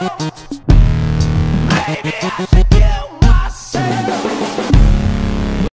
Yeah.